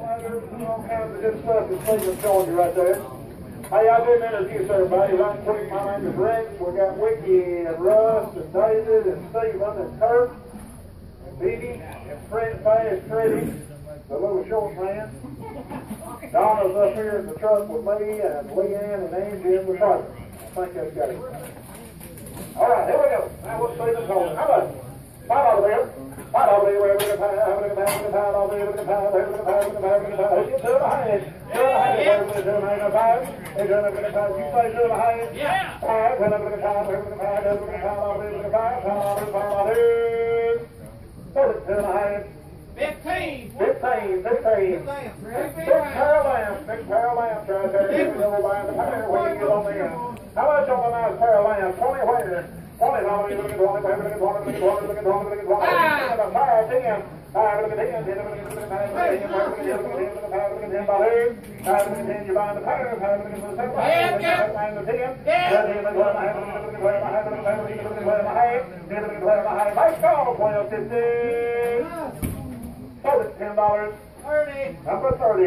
all kinds of good stuff that Stephen's showing you right there. Hey, I didn't introduce everybody. Right quick, my name is Rex. We got Wiki and Russ and David and Stephen and Kurt and Dee and Fred Fast Freddy, the little short man. Donna's up here in the truck with me and Leanne and Angie in the trailer. I think that's got it. All right, here we go. Now we'll see the song. How about it? Five out of there. Five out of there. Fifteen. You get ten dollars. Thirty. Number thirty.